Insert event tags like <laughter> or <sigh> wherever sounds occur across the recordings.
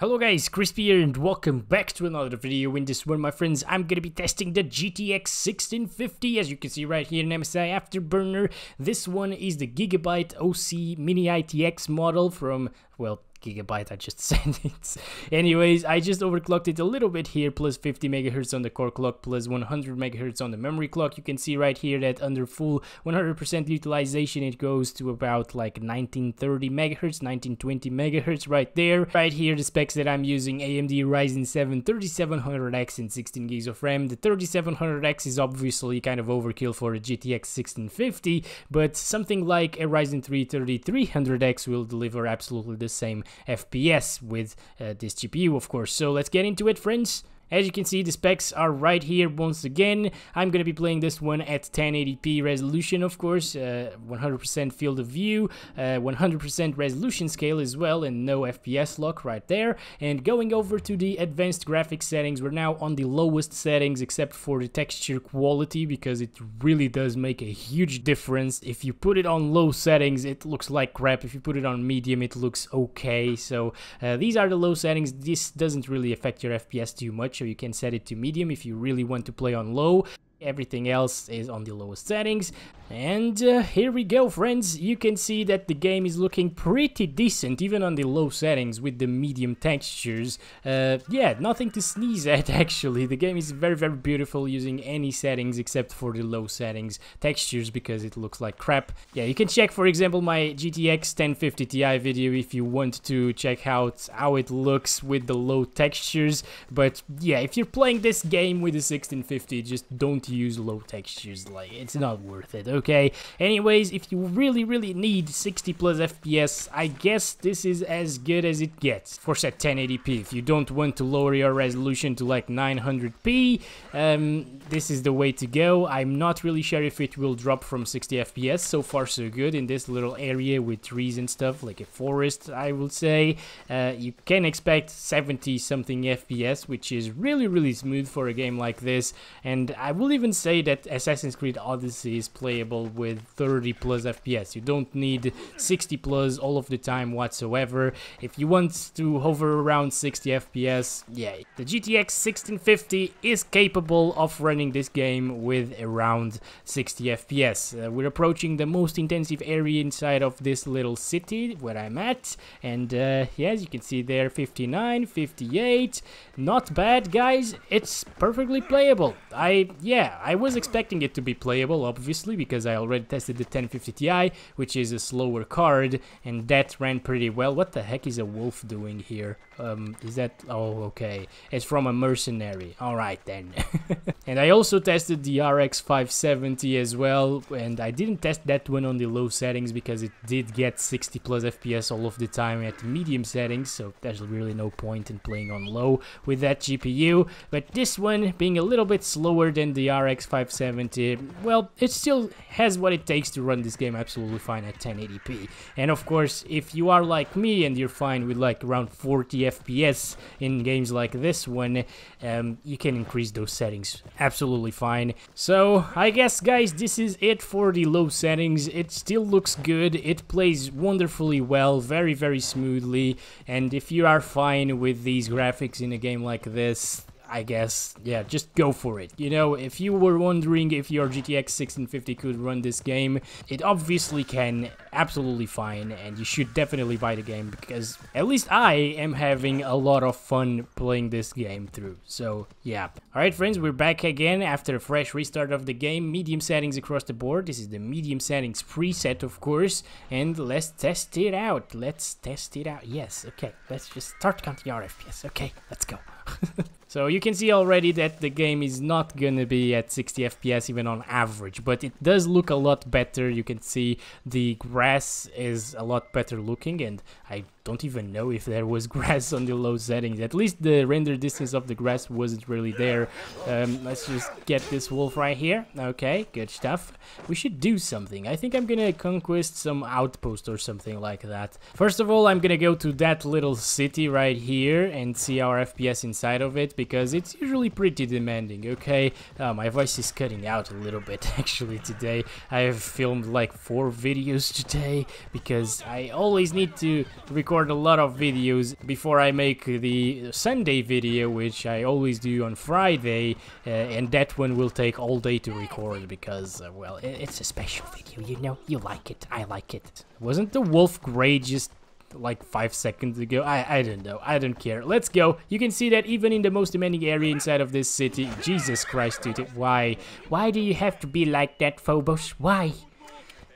Hello guys, Crispy here and welcome back to another video. In this one, my friends, I'm gonna be testing the GTX 1650, as you can see right here in MSI Afterburner. This one is the Gigabyte OC Mini ITX model from, well, gigabyte I just <laughs> sent it. Anyways, I just overclocked it a little bit here, plus 50 megahertz on the core clock, plus 100 megahertz on the memory clock. You can see right here that under full 100% utilization, it goes to about like 1930 megahertz, 1920 megahertz right there. Right here, the specs that I'm using, AMD Ryzen 7 3700X and 16 gigs of RAM. The 3700X is obviously kind of overkill for a GTX 1650, but something like a Ryzen 3 3300X will deliver absolutely the same FPS with uh, this GPU, of course. So let's get into it, friends. As you can see, the specs are right here once again. I'm going to be playing this one at 1080p resolution, of course, 100% uh, field of view, 100% uh, resolution scale as well, and no FPS lock right there. And going over to the advanced graphics settings, we're now on the lowest settings except for the texture quality because it really does make a huge difference. If you put it on low settings, it looks like crap. If you put it on medium, it looks okay. So uh, these are the low settings. This doesn't really affect your FPS too much you can set it to medium if you really want to play on low. Everything else is on the lowest settings. And uh, here we go, friends. You can see that the game is looking pretty decent, even on the low settings with the medium textures. Uh, yeah, nothing to sneeze at, <laughs> actually. The game is very, very beautiful using any settings except for the low settings textures because it looks like crap. Yeah, you can check, for example, my GTX 1050 Ti video if you want to check out how it looks with the low textures. But yeah, if you're playing this game with the 1650, just don't use low textures. Like, it's not worth it okay? Anyways, if you really, really need 60 plus FPS, I guess this is as good as it gets for set 1080p. If you don't want to lower your resolution to like 900p, um, this is the way to go. I'm not really sure if it will drop from 60 FPS. So far, so good in this little area with trees and stuff, like a forest, I would say. Uh, you can expect 70 something FPS, which is really, really smooth for a game like this. And I will even say that Assassin's Creed Odyssey is playable with 30 plus FPS. You don't need 60 plus all of the time whatsoever. If you want to hover around 60 FPS, yeah, the GTX 1650 is capable of running this game with around 60 FPS. Uh, we're approaching the most intensive area inside of this little city where I'm at, and uh, yeah, as you can see there, 59, 58, not bad, guys. It's perfectly playable. I, yeah, I was expecting it to be playable, obviously, because because I already tested the 1050 Ti, which is a slower card, and that ran pretty well. What the heck is a wolf doing here? Um, is that... Oh, okay. It's from a mercenary. Alright then. <laughs> and I also tested the RX 570 as well, and I didn't test that one on the low settings because it did get 60 plus FPS all of the time at medium settings, so there's really no point in playing on low with that GPU. But this one, being a little bit slower than the RX 570, well, it's still has what it takes to run this game absolutely fine at 1080p. And of course, if you are like me and you're fine with like around 40 FPS in games like this one, um, you can increase those settings absolutely fine. So I guess guys, this is it for the low settings. It still looks good. It plays wonderfully well, very, very smoothly. And if you are fine with these graphics in a game like this, I guess, yeah, just go for it. You know, if you were wondering if your GTX 1650 could run this game, it obviously can, absolutely fine, and you should definitely buy the game because at least I am having a lot of fun playing this game through. So, yeah. Alright friends, we're back again after a fresh restart of the game. Medium settings across the board. This is the medium settings preset, of course, and let's test it out. Let's test it out. Yes, okay, let's just start counting our FPS. Okay, let's go. <laughs> So you can see already that the game is not gonna be at 60 FPS even on average, but it does look a lot better. You can see the grass is a lot better looking and I don't even know if there was <laughs> grass on the low settings. At least the render distance of the grass wasn't really there. Um, let's just get this wolf right here. Okay, good stuff. We should do something. I think I'm gonna conquest some outpost or something like that. First of all, I'm gonna go to that little city right here and see our FPS inside of it because it's usually pretty demanding, okay? Uh, my voice is cutting out a little bit <laughs> actually today. I have filmed like four videos today because I always need to record record a lot of videos before I make the Sunday video, which I always do on Friday, uh, and that one will take all day to record because, uh, well, it's a special video, you know? You like it, I like it. Wasn't the wolf gray just like five seconds ago. I, I don't know. I don't care. Let's go. You can see that even in the most demanding area inside of this city. Jesus Christ, dude. Why? Why do you have to be like that, Phobos? Why?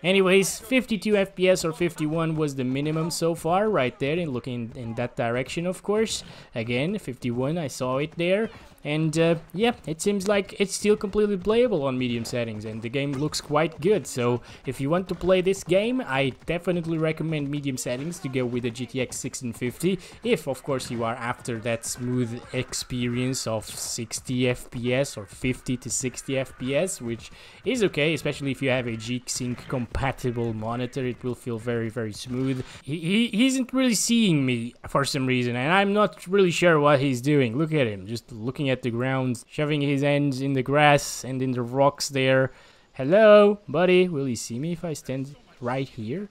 Anyways, 52 FPS or 51 was the minimum so far, right there, and looking in that direction, of course. Again, 51, I saw it there. And uh, yeah, it seems like it's still completely playable on medium settings and the game looks quite good. So if you want to play this game, I definitely recommend medium settings to go with the GTX 1650. If of course you are after that smooth experience of 60 FPS or 50 to 60 FPS, which is okay, especially if you have a G-Sync compatible monitor, it will feel very, very smooth. He, he, he isn't really seeing me for some reason and I'm not really sure what he's doing. Look at him, just looking at at the ground, shoving his hands in the grass and in the rocks there. Hello, buddy. Will he see me if I stand right here?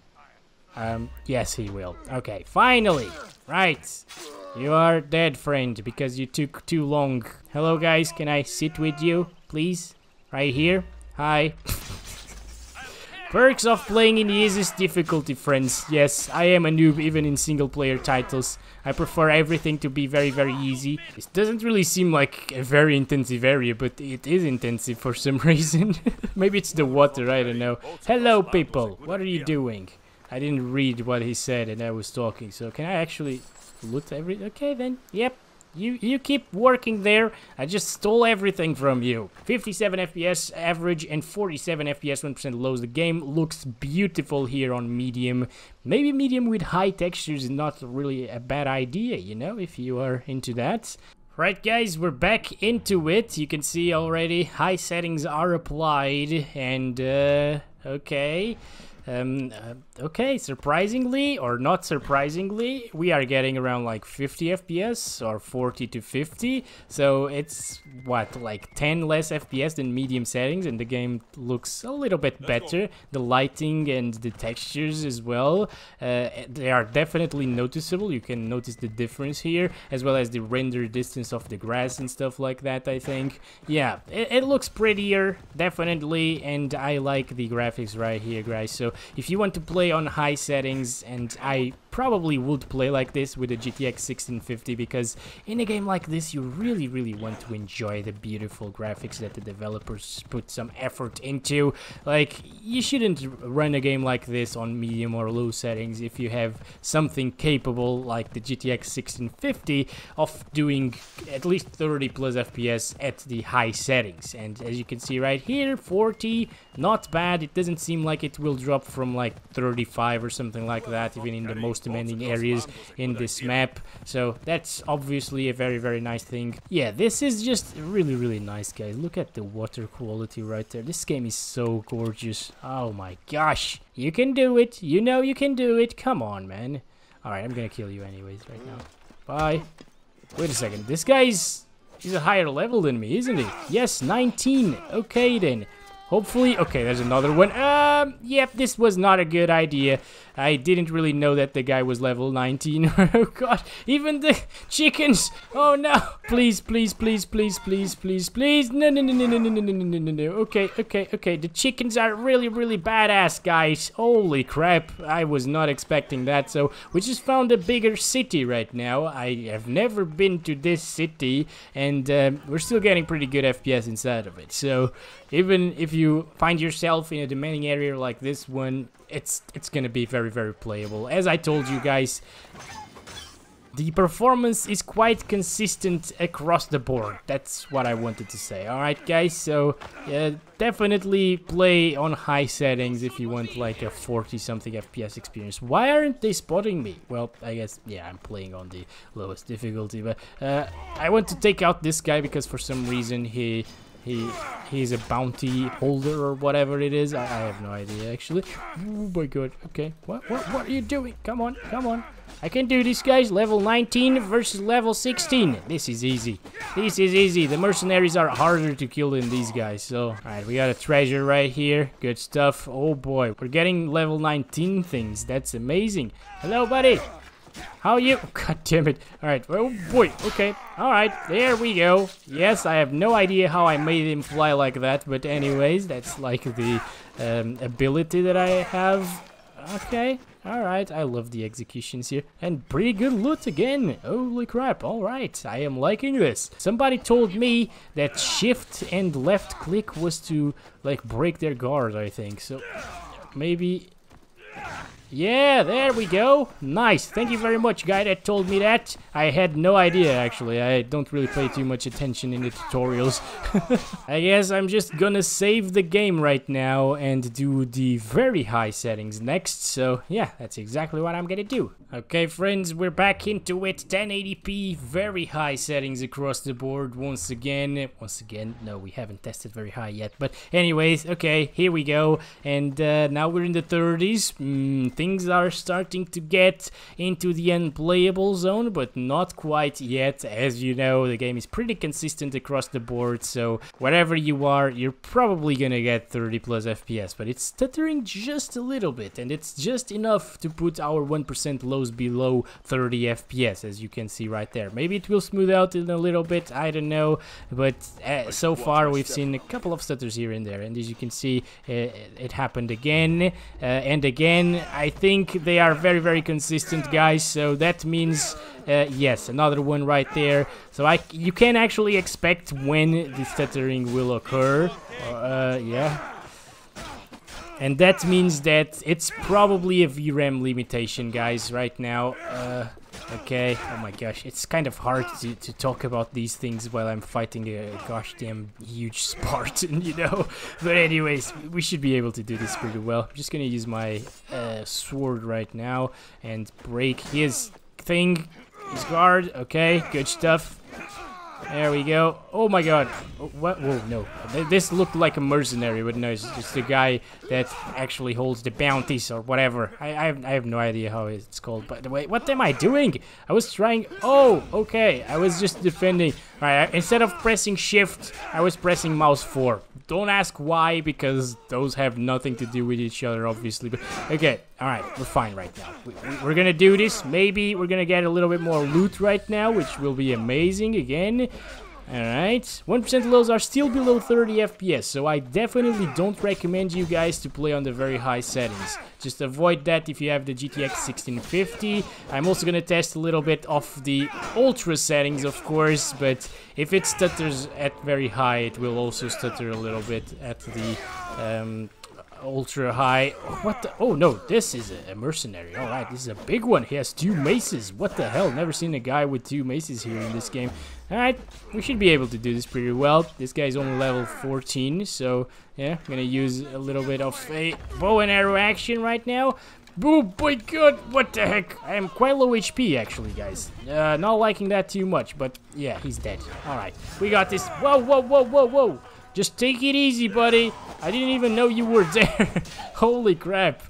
Um, yes, he will. Okay, finally. Right. You are dead, friend, because you took too long. Hello, guys. Can I sit with you, please? Right here. Hi. <laughs> Perks of playing in the easiest difficulty, friends. Yes, I am a noob even in single-player titles. I prefer everything to be very, very easy. This doesn't really seem like a very intensive area, but it is intensive for some <laughs> reason. <laughs> Maybe it's the water, I don't know. Hello, people. What are you doing? I didn't read what he said and I was talking, so can I actually loot every... Okay, then. Yep, you you keep working there. I just stole everything from you. 57 FPS average and 47 FPS 1% lows. The game looks beautiful here on medium. Maybe medium with high textures is not really a bad idea, you know, if you are into that. Right guys, we're back into it. You can see already high settings are applied and uh, okay. Um, uh, okay, surprisingly or not surprisingly, we are getting around like 50 FPS or 40 to 50. So it's what, like 10 less FPS than medium settings, and the game looks a little bit better. The lighting and the textures as well, uh, they are definitely noticeable. You can notice the difference here, as well as the render distance of the grass and stuff like that, I think. Yeah, it, it looks prettier, definitely, and I like the graphics right here, guys. So if you want to play on high settings, and I probably would play like this with a GTX 1650 because in a game like this you really really want to enjoy the beautiful graphics that the developers put some effort into. Like you shouldn't run a game like this on medium or low settings if you have something capable like the GTX 1650 of doing at least 30 plus FPS at the high settings. And as you can see right here 40 not bad. It doesn't seem like it will drop from like 35 or something like that even in the most demanding areas in this map. So that's obviously a very, very nice thing. Yeah, this is just really, really nice, guys. Look at the water quality right there. This game is so gorgeous. Oh my gosh. You can do it. You know you can do it. Come on, man. Alright, I'm gonna kill you anyways right now. Bye. Wait a second. This guy's... He's a higher level than me, isn't he? Yes, 19. Okay, then. Hopefully, okay, there's another one. Um, yep, this was not a good idea. I didn't really know that the guy was level 19. oh god, even the chickens. Oh no. Please, please, please, please, please, please, please. No, no, no, no, no, no, no, no, no, no, no. Okay, okay, okay. The chickens are really, really badass, guys. Holy crap. I was not expecting that. So, we just found a bigger city right now. I have never been to this city, and um, we're still getting pretty good FPS inside of it. So, even if you find yourself in a demanding area like this one, it's it's gonna be very very playable. As I told you guys, the performance is quite consistent across the board. That's what I wanted to say. Alright guys, so yeah, definitely play on high settings if you want like a 40 something FPS experience. Why aren't they spotting me? Well, I guess, yeah, I'm playing on the lowest difficulty, but uh, I want to take out this guy because for some reason he he he's a bounty holder or whatever it is. I, I have no idea actually. Oh my god. Okay. What what what are you doing? Come on, come on. I can do this guys. Level 19 versus level 16. This is easy. This is easy. The mercenaries are harder to kill than these guys. So, alright, we got a treasure right here. Good stuff. Oh boy. We're getting level 19 things. That's amazing. Hello, buddy. How you? <laughs> God damn it. Alright, oh boy, okay. Alright, there we go. Yes, I have no idea how I made him fly like that, but anyways, that's like the um, ability that I have. Okay, alright, I love the executions here. And pretty good loot again. Holy crap, alright, I am liking this. Somebody told me that shift and left click was to like break their guard, I think. So maybe yeah, there we go. Nice. Thank you very much, guy that told me that. I had no idea, actually. I don't really pay too much attention in the tutorials. <laughs> I guess I'm just gonna save the game right now and do the very high settings next. So, yeah, that's exactly what I'm gonna do. Okay, friends, we're back into it. 1080p, very high settings across the board once again. Once again, no, we haven't tested very high yet. But anyways, okay, here we go. And uh, now we're in the 30s. Mm, things are starting to get into the unplayable zone, but not quite yet. As you know, the game is pretty consistent across the board, so wherever you are, you're probably gonna get 30 plus FPS, but it's stuttering just a little bit, and it's just enough to put our 1% lows below 30 FPS, as you can see right there. Maybe it will smooth out in a little bit, I don't know, but uh, so far we've seen a couple of stutters here and there, and as you can see, uh, it happened again uh, and again. I think they are very, very consistent, guys. So that means, uh, yes, another one right there. So I, you can actually expect when the stuttering will occur. Uh, yeah. And that means that it's probably a VRAM limitation, guys, right now. Uh, Okay, oh my gosh, it's kind of hard to, to talk about these things while I'm fighting a gosh damn huge <laughs> Spartan, you know? But anyways, we should be able to do this pretty well. I'm just gonna use my uh, sword right now and break his thing, his guard. Okay, good stuff. There we go. Oh my god. Oh, what? Whoa, no. This looked like a mercenary, but no, it's just a guy that actually holds the bounties or whatever. I, I, have, I have no idea how it's called. But wait, what am I doing? I was trying... Oh, okay. I was just defending. Alright, instead of pressing shift, I was pressing mouse 4. Don't ask why, because those have nothing to do with each other, obviously. But okay, alright, we're fine right now. We, are gonna do this. Maybe we're gonna get a little bit more loot right now, which will be amazing again. Alright, 1% lows are still below 30 FPS, so I definitely don't recommend you guys to play on the very high settings. Just avoid that if you have the GTX 1650. I'm also gonna test a little bit of the ultra settings, of course, but if it stutters at very high, it will also stutter a little bit at the um, ultra high. What the? Oh no, this is a mercenary. All right, this is a big one. He has two maces. What the hell? Never seen a guy with two maces here in this game. All right, we should be able to do this pretty well. This guy's only level 14, so yeah, I'm gonna use a little bit of a bow and arrow action right now. Oh my god, what the heck? I am quite low HP actually, guys. Uh, not liking that too much, but yeah, he's dead. Alright, we got this. Whoa, whoa, whoa, whoa, whoa. Just take it easy, buddy. I didn't even know you were <laughs> there. Holy crap.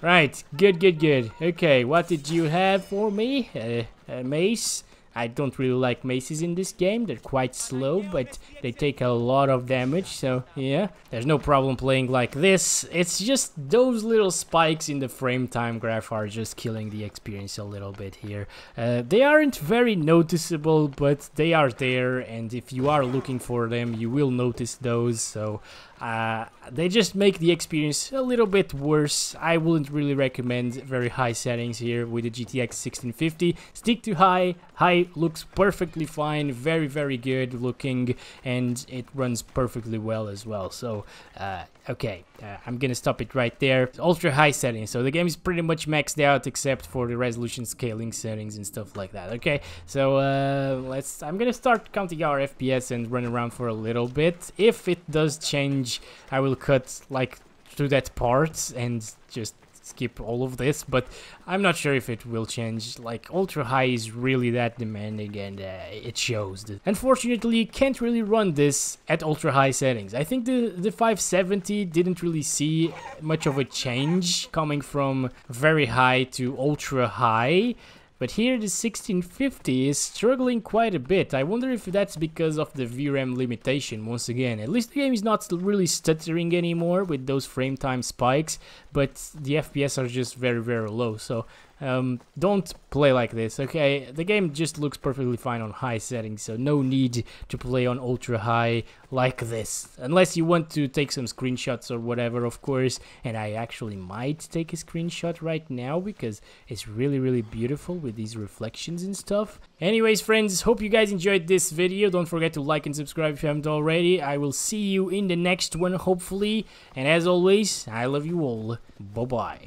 Right, good, good, good. Okay, what did you have for me? Uh, a mace? I don't really like maces in this game. They're quite slow, but they take a lot of damage. So yeah, there's no problem playing like this. It's just those little spikes in the frame time graph are just killing the experience a little bit here. Uh, they aren't very noticeable, but they are there. And if you are looking for them, you will notice those. So uh, they just make the experience a little bit worse. I wouldn't really recommend very high settings here with the GTX 1650. Stick to high. High looks perfectly fine, very, very good looking, and it runs perfectly well as well. So, uh, okay, uh, I'm gonna stop it right there. Ultra high settings, so the game is pretty much maxed out except for the resolution scaling settings and stuff like that. Okay, so uh, let's. I'm gonna start counting our FPS and run around for a little bit. If it does change, I will cut like through that part and just skip all of this, but I'm not sure if it will change. Like, ultra high is really that demanding and uh, it shows. Unfortunately, can't really run this at ultra high settings. I think the, the 570 didn't really see much of a change coming from very high to ultra high. But here the 1650 is struggling quite a bit. I wonder if that's because of the VRAM limitation once again. At least the game is not really stuttering anymore with those frame time spikes, but the FPS are just very very low. So um, don't play like this, okay? The game just looks perfectly fine on high settings, so no need to play on ultra high like this. Unless you want to take some screenshots or whatever, of course. And I actually might take a screenshot right now because it's really, really beautiful with these reflections and stuff. Anyways, friends, hope you guys enjoyed this video. Don't forget to like and subscribe if you haven't already. I will see you in the next one, hopefully. And as always, I love you all. Bye-bye.